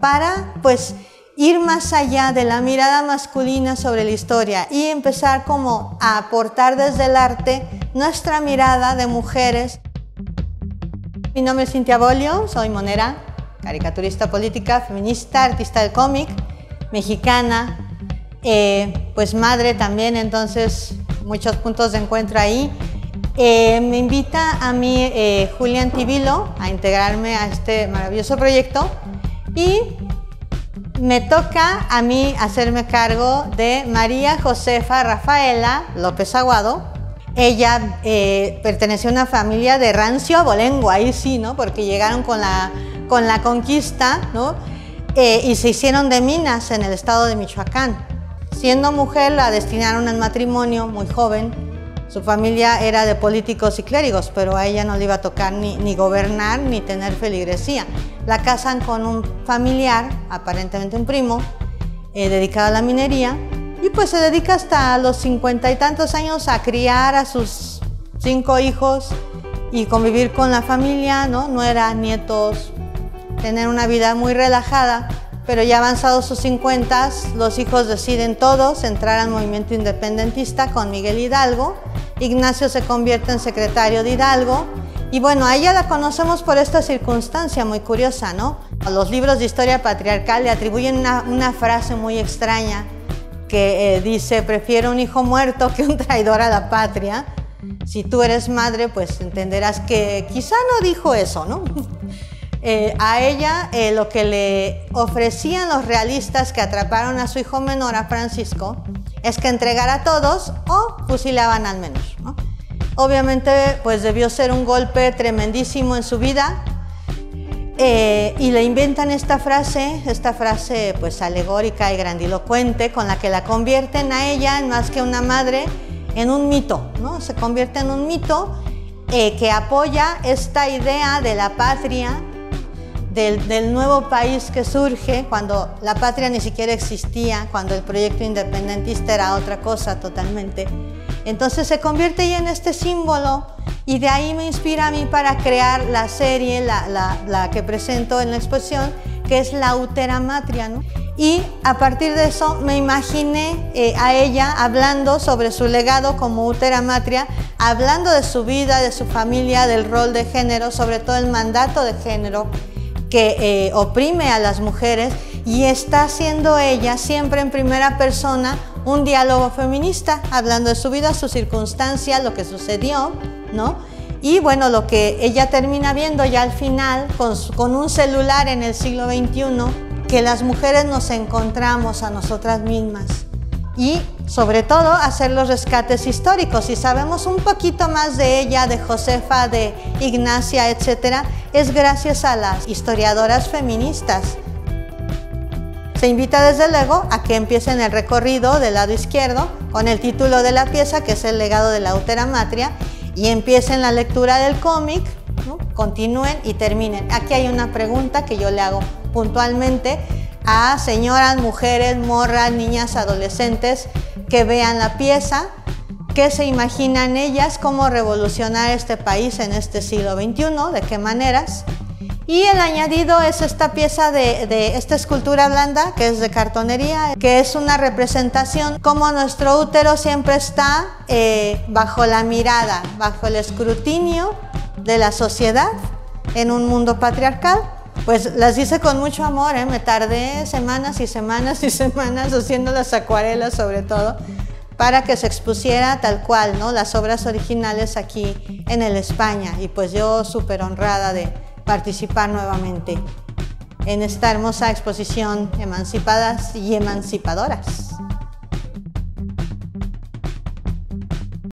para pues ir más allá de la mirada masculina sobre la historia y empezar como a aportar desde el arte nuestra mirada de mujeres. Mi nombre es Cintia Bolio, soy monera, caricaturista política, feminista, artista del cómic, mexicana, eh, pues madre también, entonces muchos puntos de encuentro ahí. Eh, me invita a mí eh, Julián Tibilo a integrarme a este maravilloso proyecto y me toca a mí hacerme cargo de María Josefa Rafaela López Aguado. Ella eh, a una familia de rancio abolengo, ahí sí, ¿no? Porque llegaron con la, con la conquista, ¿no? y se hicieron de minas en el estado de Michoacán. Siendo mujer la destinaron al matrimonio muy joven. Su familia era de políticos y clérigos, pero a ella no le iba a tocar ni, gobernar ni tener feligresía. La casan con un familiar, aparentemente un primo, eh, dedicado a la minería, y pues se dedica hasta los cincuenta y tantos años a criar a sus cinco hijos y convivir con la familia, ¿no? No era nietos, tener una vida muy relajada pero ya avanzados sus 50, los hijos deciden todos entrar al movimiento independentista con Miguel Hidalgo. Ignacio se convierte en secretario de Hidalgo. Y bueno, a ella la conocemos por esta circunstancia muy curiosa, ¿no? Los libros de historia patriarcal le atribuyen una, frase muy extraña que eh, dice, prefiero un hijo muerto que un traidor a la patria. Si tú eres madre, pues entenderás que quizá no dijo eso, ¿no? Eh, a ella eh, lo que le ofrecían los realistas que atraparon a su hijo menor, a Francisco, es que entregara a todos o fusilaban al menos. Obviamente, pues debió ser un golpe tremendísimo en su vida. Eh, y le inventan esta frase, esta frase pues alegórica y grandilocuente, con la que la convierten a ella, en más que una madre, en un mito, ¿no? Se convierte en un mito que apoya esta idea de la patria del, nuevo país que surge cuando la patria ni siquiera existía, cuando el proyecto independentista era otra cosa totalmente. Entonces se convierte ya en este símbolo y de ahí me inspira a mí para crear la serie, la, que presento en la exposición, que es la Utera Matria. Y a partir de eso me imaginé eh, a ella hablando sobre su legado como Utera Matria, hablando de su vida, de su familia, del rol de género, sobre todo el mandato de género que eh, oprime a las mujeres y está haciendo ella siempre en primera persona un diálogo feminista, hablando de su vida, su circunstancia, lo que sucedió, ¿no? Y bueno, lo que ella termina viendo ya al final, con, con un celular en el siglo XXI, que las mujeres nos encontramos a nosotras mismas. Y sobre todo hacer los rescates históricos. Y sabemos un poquito más de ella, de Josefa, de Ignacia, etcétera, es gracias a las historiadoras feministas. Se invita desde luego a que empiecen el recorrido del lado izquierdo con el título de la pieza, que es el legado de la Utera Matria, y empiecen la lectura del cómic, continúen y terminen. Aquí hay una pregunta que yo le hago puntualmente a señoras, mujeres, morras, niñas, adolescentes que vean la pieza, qué se imaginan ellas, cómo revolucionar este país en este siglo XXI, de qué maneras. Y el añadido es esta pieza de, esta escultura blanda, que es de cartonería, que es una representación como nuestro útero siempre está eh, bajo la mirada, bajo el escrutinio de la sociedad en un mundo patriarcal. Pues las hice con mucho amor, ¿eh? me tardé semanas y semanas y semanas haciendo las acuarelas sobre todo para que se expusiera tal cual, ¿no? Las obras originales aquí en el España y pues yo súper honrada de participar nuevamente en esta hermosa exposición Emancipadas y Emancipadoras.